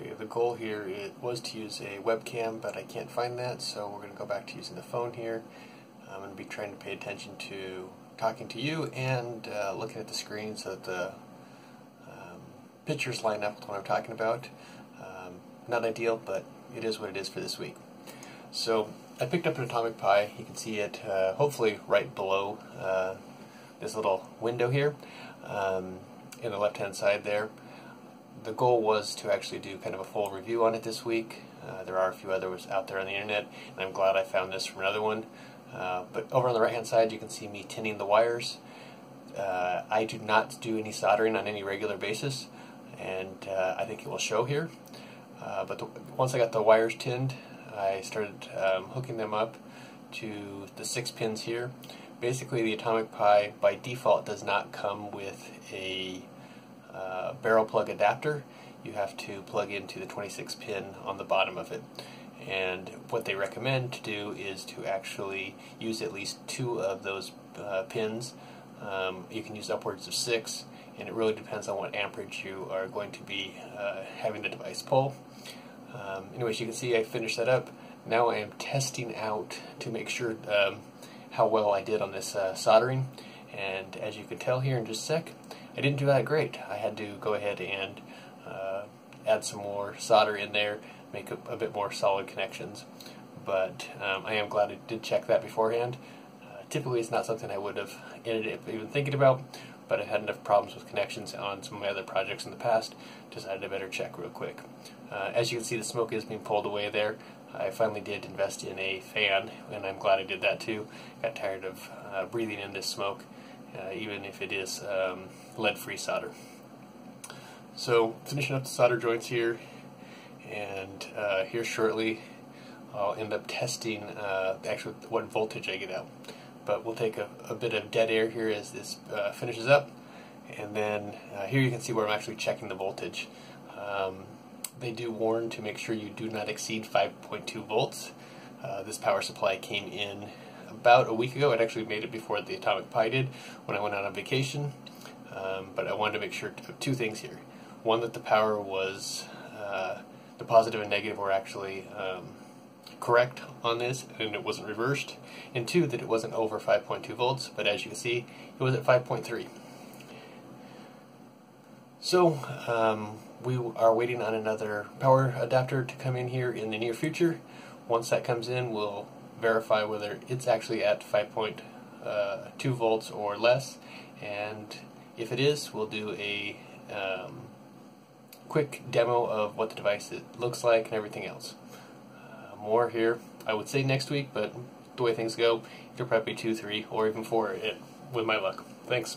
Okay, the goal here it was to use a webcam, but I can't find that, so we're going to go back to using the phone here. I'm going to be trying to pay attention to talking to you and uh, looking at the screen so that the um, pictures line up with what I'm talking about. Um, not ideal, but it is what it is for this week. So I picked up an Atomic Pi. You can see it uh, hopefully right below uh, this little window here um, in the left-hand side there the goal was to actually do kind of a full review on it this week. Uh, there are a few others out there on the internet, and I'm glad I found this from another one. Uh, but over on the right hand side, you can see me tinning the wires. Uh, I do not do any soldering on any regular basis, and uh, I think it will show here. Uh, but the, once I got the wires tinned, I started um, hooking them up to the six pins here. Basically, the Atomic Pi by default does not come with a uh, barrel plug adapter, you have to plug into the 26 pin on the bottom of it. And what they recommend to do is to actually use at least two of those uh, pins. Um, you can use upwards of six, and it really depends on what amperage you are going to be uh, having the device pull. Um, anyways, you can see I finished that up. Now I am testing out to make sure um, how well I did on this uh, soldering. And as you can tell here in just a sec, I didn't do that great. I had to go ahead and uh, add some more solder in there, make a, a bit more solid connections. But um, I am glad I did check that beforehand. Uh, typically, it's not something I would have ended up even thinking about, but I've had enough problems with connections on some of my other projects in the past, decided to better check real quick. Uh, as you can see, the smoke is being pulled away there. I finally did invest in a fan, and I'm glad I did that too. Got tired of uh, breathing in this smoke even if it is um, lead-free solder. So finishing up the solder joints here, and uh, here shortly I'll end up testing uh, actually what voltage I get out. But we'll take a, a bit of dead air here as this uh, finishes up, and then uh, here you can see where I'm actually checking the voltage. Um, they do warn to make sure you do not exceed 5.2 volts. Uh, this power supply came in about a week ago. It actually made it before the Atomic Pi did when I went out on vacation. Um, but I wanted to make sure two things here. One, that the power was, uh, the positive and negative were actually um, correct on this and it wasn't reversed. And two, that it wasn't over 5.2 volts, but as you can see, it was at 5.3. So, um, we are waiting on another power adapter to come in here in the near future. Once that comes in, we'll verify whether it's actually at 5.2 uh, volts or less. And if it is, we'll do a um, quick demo of what the device looks like and everything else. Uh, more here, I would say next week, but the way things go, it'll probably be two, three, or even four it, with my luck. Thanks.